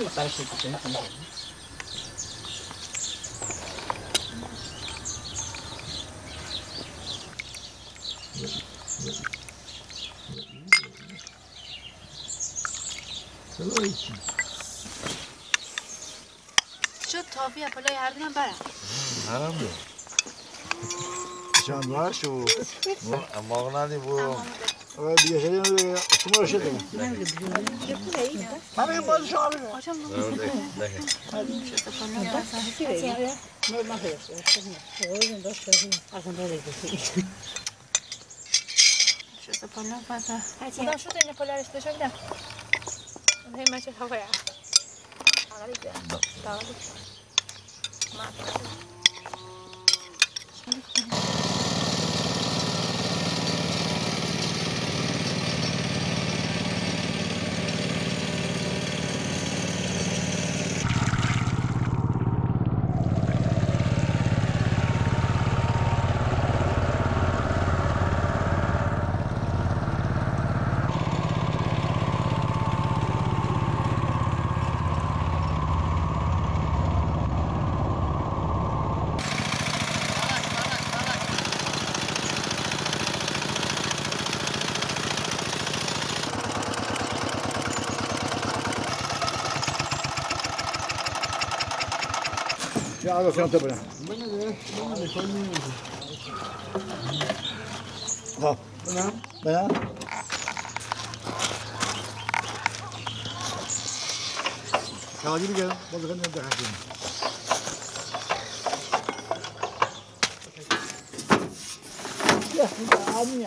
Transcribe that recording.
这个白水是真红的。شد تافی پلای هر دیم برم. هرم دیم چند شو اما ندیم برو. Oraya bir geçelim oraya. Kim uğraşıyor da? Tabii bazı abi. Hocam Что-то поновато. Куда что ты не поляешь? Ты что где? Не мачешь хавая. А где? Да. Да. Мат. 好了，不用再搬了。好，来来，开到这边，把这根子打开。呀，你咋安呢？